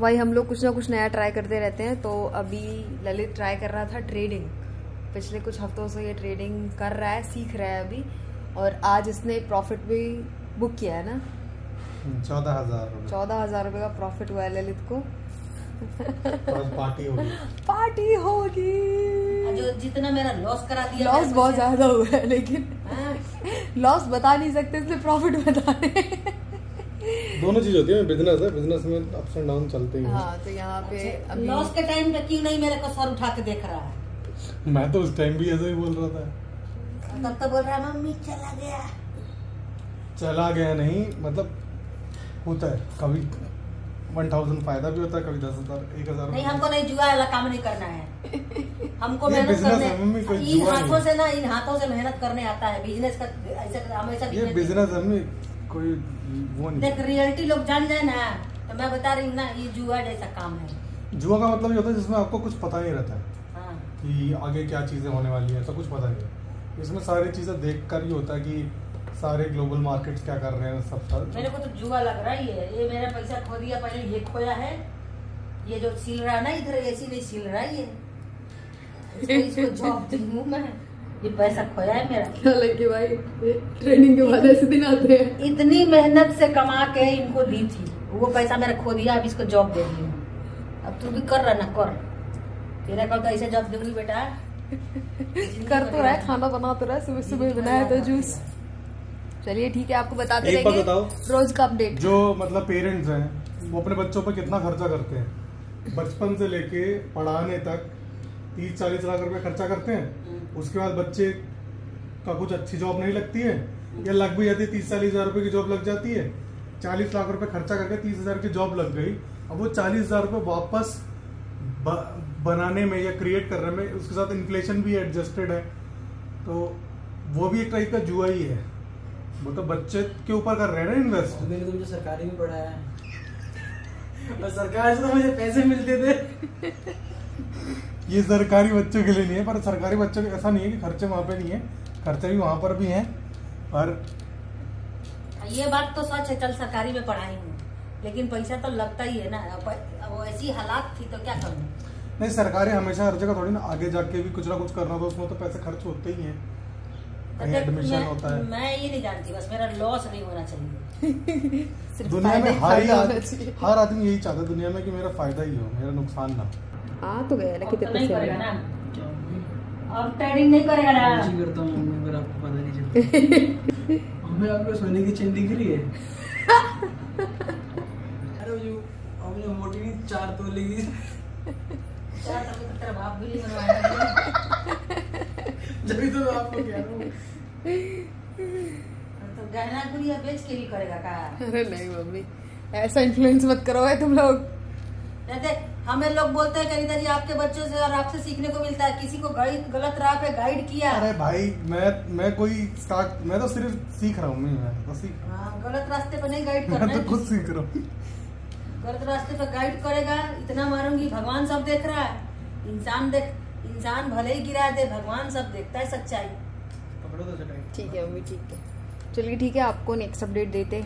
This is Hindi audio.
भाई हम लोग कुछ ना कुछ नया ट्राई करते रहते हैं तो अभी ललित ट्राई कर रहा था ट्रेडिंग पिछले कुछ हफ्तों से ये ट्रेडिंग कर रहा है सीख रहा है अभी और आज इसने प्रॉफिट भी बुक किया है ना? चौदह हज़ार चौदह हज़ार रुपये का प्रॉफिट हुआ है ललित को। पार्टी होगी। पार्टी होगी। जो जितना मेरा लॉस करा दिया लॉस बहुत ज़्यादा हुआ है लेकिन हाँ, लॉस बता नहीं सकते इसलिए प्रॉफिट बता रहे हैं। दोनों चीज़ होती है बिज़नेस है बिज़नेस में अप्स एंड डाउन चलते ही हैं। तो यहाँ पे लॉस के टाइम पे क्यों नहीं मेरे को सर उठा के देख रहा है? मैं तो उस टाइम भी ऐसा ही बोल रहा था। तब तो बोल रहा है मम्मी चला गया। चला गया नहीं मतलब होता है कभी वन थाउज़ेंड फ़ायदा भी होता है कभी दस हज़ार एक हज़ार नहीं हमको नहीं जुआ वाला काम नहीं करना है। हमको मेहनत है, करने इन हाथों से ना इन हाथों से मेहनत करने आता है बिज़नेस का ऐसे हमेशा ये बिज़नेस है मम्मी, कोई वो नहीं। देख रियलिटी लोग जान जाए ना तो मैं बता रही हूँ ना ये जुआ जैसा काम है। जुआ का मतलब ये होता है जिसमें आपको कुछ पता नहीं रहता है हाँ। कि आगे क्या चीज़ें होने वाली है ऐसा कुछ पता नहीं इसमें सारी चीज़ें देख कर ही होता है कि सारे ग्लोबल मार्केट्स क्या कर रहे हैं सब मेरे को तो जुआ लग रहा ही है। ये मेरा पैसा खो दिया पहले ये खोया है। ये जो सिल रहा है ना इधर ऐसी नहीं सिल रहा है ये। इसको इसको जॉब दी हूँ मैं। ये पैसा खोया है मेरा? हालाँकि भाई ट्रेनिंग के बाद ऐसे दिन आते हैं। इतनी मेहनत से कमा के इनको दी थी। वो पैसा मेरा खो दिया अब इसको जॉब दे दी अब तू भी कर रहा ना कर। तेरा कल तो ऐसे जॉब दूँगी बेटा। कर तो रहा है खाना बना तो रहा है सुबह सुबह बनाया तो जूस चलिए ठीक है आपको बताते एक रहेंगे बताओ। रोज का अपडेट जो मतलब पेरेंट्स हैं वो अपने बच्चों पर कितना खर्चा करते हैं? बचपन से लेके पढ़ाने तक तीस चालीस लाख रुपए खर्चा करते हैं। उसके बाद बच्चे का कुछ अच्छी जॉब नहीं लगती है या लग भी जाती है तीस चालीस हज़ार रुपए की जॉब लग जाती है। चालीस लाख रुपए खर्चा करके तीस हज़ार की जॉब लग गई अब वो चालीस हज़ार रुपए वापस बनाने में या क्रिएट करने में उसके साथ इन्फ्लेशन भी एडजस्टेड है। तो वो भी एक टाइप का जुआ ही है। वो तो बच्चे के ऊपर कर रहे हैं ना इन्वेस्ट मैंने तो मुझे सरकारी में पढ़ाया है। और सरकार से तो मुझे पैसे मिलते थे। ये सरकारी बच्चों के लिए नहीं है पर सरकारी बच्चों के ऐसा नहीं है कि खर्चे वहाँ पे नहीं है। खर्चे भी वहाँ पर भी हैं पर ये बात तो सच है चल सरकारी में पढ़ाई हूँ लेकिन पैसा तो लगता ही है ना वो ऐसी हालात थी तो क्या करूँ? नहीं सरकारी हमेशा हर जगह थोड़ी ना आगे जाके भी कुछ ना कुछ करना तो उसमें तो पैसे खर्च होते ही हैं। तो एडमिशन होता है। मैं ये नहीं जानती बस मेरा लॉस नहीं होना चाहिए। सिर्फ़ दुनिया में हर हर आदमी यही चाहता है दुनिया में कि मेरा फ़ायदा ही हो मेरा नुकसान ना हाँ। तो गया ना कितने पैसे आए। अब ट्रेडिंग नहीं करेगा ना करता हूँ मम्मी पर आपको पता नहीं चलता मम्मी आपको सोने की चेन दिख रही है अरे वो जो हमने मोटी नहीं चार तोले की चार तक तो तेरा बाप भी नहीं बनवाएगा जब तो मैं आपको कह रहा हूँ तो गहना गुड़िया बेच के ही करेगा का अरे नहीं मम्मी ऐसा इन्फ्लुएंस मत करो है तुम लोग हमें लोग बोलते हैं करीदा जी आपके बच्चों से और आपसे सीखने को मिलता है। किसी को गलत राह पे गाइड किया अरे भाई मैं मैं कोई स्टार्ट मैं तो सिर्फ़ सीख रहा हूँ मैं मैं तो सीख हाँ, गलत रास्ते पे नहीं गाइड करना मैं तो खुद सीख रहा हूँ। गलत रास्ते पे गाइड करेगा इतना मारूँगी भगवान सब देख रहा है। इंसान देख इंसान भले ही गिरा दे भगवान सब देखता है सच्चाई। पकड़ो तो ठीक है मम्मी ठीक है। चलिए ठीक है आपको नेक्स्ट अपडेट देते हैं।